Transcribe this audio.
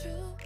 true.